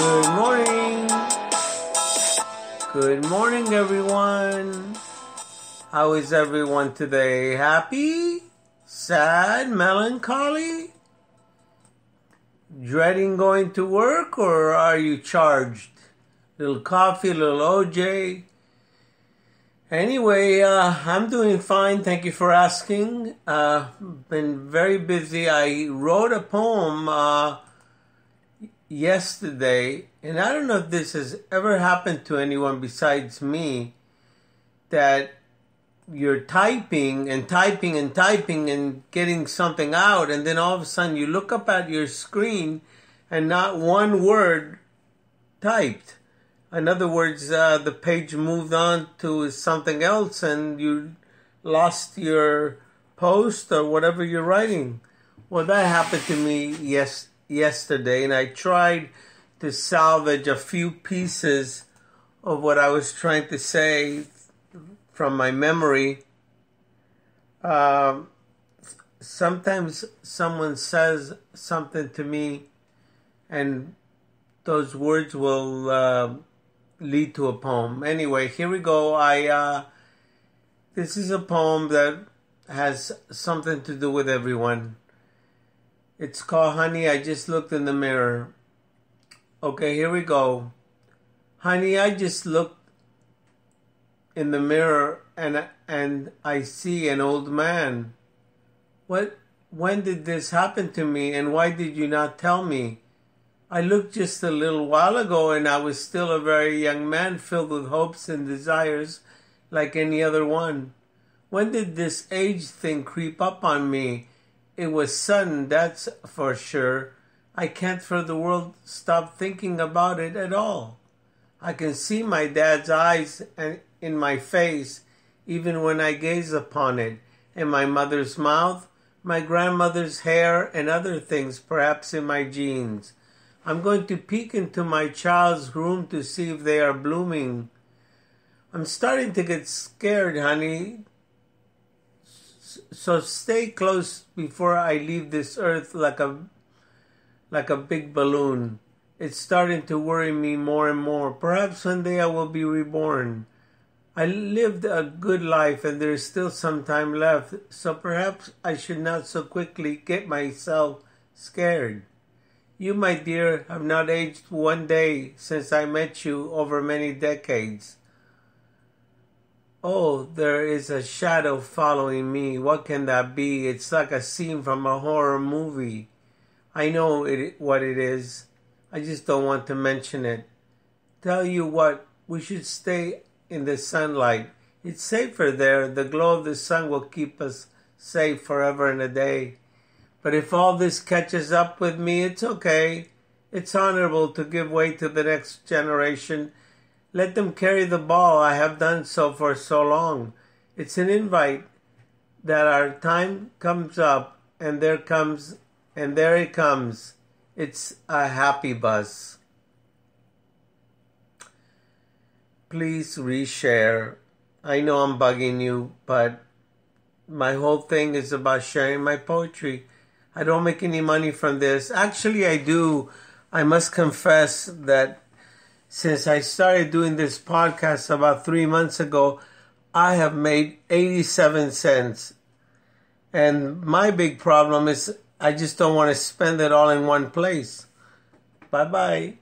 Good morning. Good morning, everyone. How is everyone today? Happy? Sad? Melancholy? Dreading going to work or are you charged? Little coffee, little OJ. Anyway, uh, I'm doing fine. Thank you for asking. Uh, been very busy. I wrote a poem. Uh, yesterday, and I don't know if this has ever happened to anyone besides me, that you're typing and typing and typing and getting something out, and then all of a sudden you look up at your screen and not one word typed. In other words, uh, the page moved on to something else and you lost your post or whatever you're writing. Well, that happened to me yes yesterday, and I tried to salvage a few pieces of what I was trying to say from my memory. Um, sometimes someone says something to me, and those words will uh, lead to a poem. Anyway, here we go. I uh, this is a poem that has something to do with everyone. It's called Honey, I Just Looked in the Mirror. Okay, here we go. Honey, I just looked in the mirror and and I see an old man. What when did this happen to me and why did you not tell me? I looked just a little while ago and I was still a very young man filled with hopes and desires like any other one. When did this age thing creep up on me it was sudden, that's for sure. I can't for the world stop thinking about it at all. I can see my dad's eyes and in my face even when I gaze upon it, and my mother's mouth, my grandmother's hair, and other things perhaps in my genes. I'm going to peek into my child's room to see if they are blooming. I'm starting to get scared, honey, so stay close before I leave this earth like a like a big balloon. It's starting to worry me more and more. Perhaps one day I will be reborn. I lived a good life and there is still some time left, so perhaps I should not so quickly get myself scared. You, my dear, have not aged one day since I met you over many decades. Oh, there is a shadow following me. What can that be? It's like a scene from a horror movie. I know it, what it is. I just don't want to mention it. Tell you what, we should stay in the sunlight. It's safer there. The glow of the sun will keep us safe forever and a day. But if all this catches up with me, it's okay. It's honorable to give way to the next generation let them carry the ball. I have done so for so long. It's an invite that our time comes up and there comes and there it comes. It's a happy bus. Please reshare. I know I'm bugging you, but my whole thing is about sharing my poetry. I don't make any money from this. Actually, I do. I must confess that since I started doing this podcast about three months ago, I have made 87 cents. And my big problem is I just don't want to spend it all in one place. Bye bye.